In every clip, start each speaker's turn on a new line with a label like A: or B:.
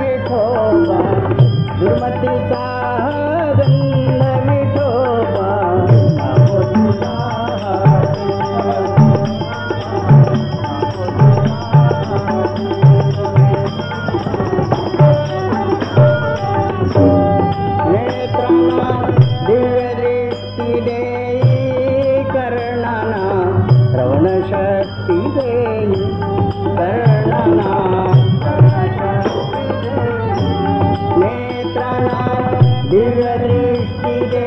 A: वे ದಿವೃಷ್ಟಿಗೆ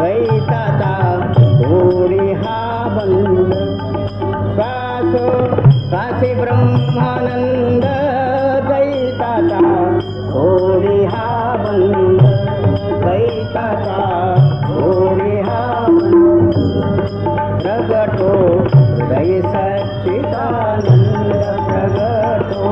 A: वै तथा ओरिहा बसु काशी ब्रह्मानन्द बै तथा ओरिहाबन् बै तथा ओरिहावगटो रै सच्चिदानन्दगटो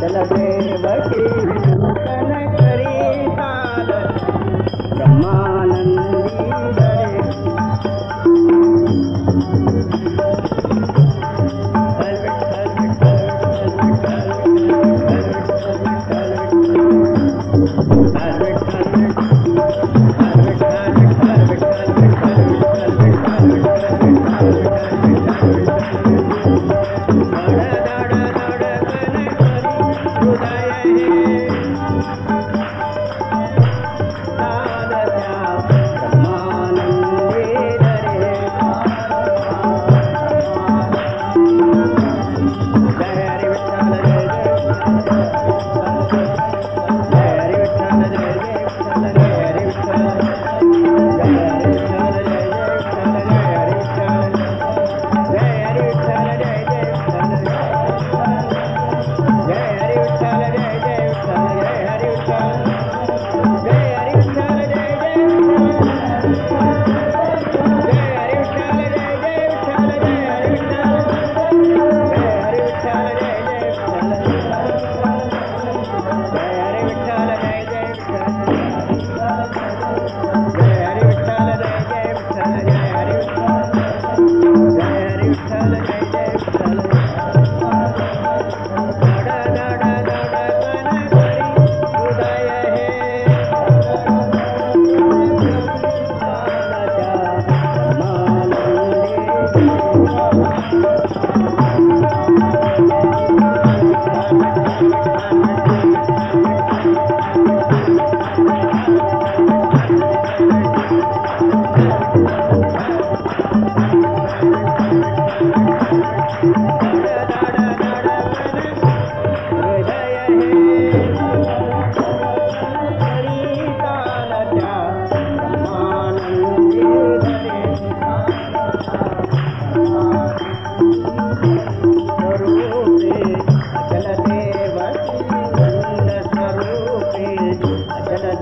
A: Ya la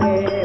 A: है